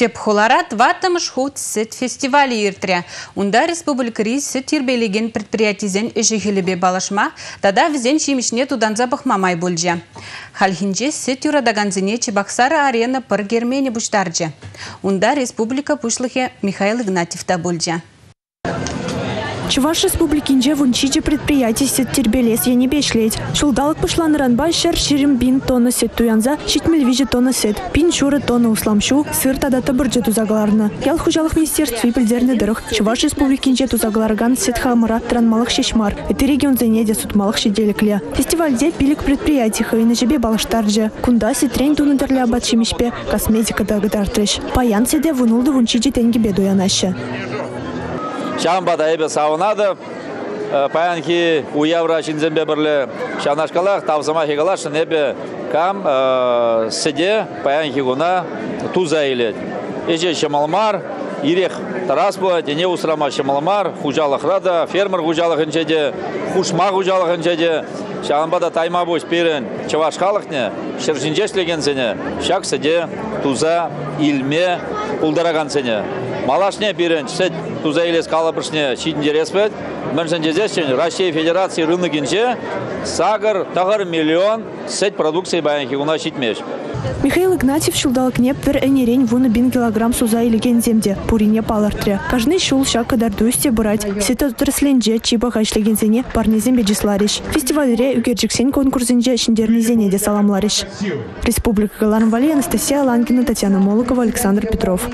Тепхоларат ватымыш хут сет фестивалі иртре. Унда республика рейс сет тербелеген предприятизен эжігілібе балашма, тада візен шимішне туданза мамай бөлже. Халхинже сет юрадаганзіне Чебоксары арена пыр гермені бұштаржы. Унда республика пушлыхе Михаил Игнатьевта бөлже. Чуваш республикинже вунчичи предприятий сет тербелес не бешлеть. Шулдалык пышланыран шер ширим бин тонна сет туянза, щитмел вижи тонна сет. Пин шуры тонна усламшу, сыр тада табырджы тузагларны. Ял хужалых министерств и пильдерны дырых. Чуваш республикинже тузагларган сет хамыра малых шешмар. Это регион занеде малых шеделекле. Фестивальде пилик предприятий хайны жебе балыштарджы. Кунда сетрень тунындырля батшимишпе, косметика дагыдартрыш. Паян седе вунулды вунчичи тенге беду янашы. Шамбада эбе саунады. Паянки у евро шинзембе бірлі шанашкалақ тавсама хигалашын эбе кам сиде паянки гуна туза илет. Эже шамалмар, ирек тарас болады, дене усрама шамалмар, хужалықрада, фермер хужалықынчеде, хушма хужалықынчеде, Шағанбада тайма бойс перін чаваш халықне, шыршынжешлеген сене, шак сіде, туза, илме, ұлдараған сене. Малашне берін, сет туза елес калапышне шитінде респет, Мэншен жезешчен Россия Федерации рыногинче сагыр тағыр миллион сет продукции баянхи уна шитмеш. Михаил Игнатьев шулдалыкне пір әнерен вуны бин килограмм суза илеген земде, пурине палартре. Каждый шул шак дардуйсте брать. Сета тресленже чиба хашлеген зене парнезем беджислариш. Фестивалере үгерджиксен конкурсенже шиндерни зене де саламлариш. Республика Галарнвали Анастасия Ланкина, Татьяна Молокова, Александр Петров.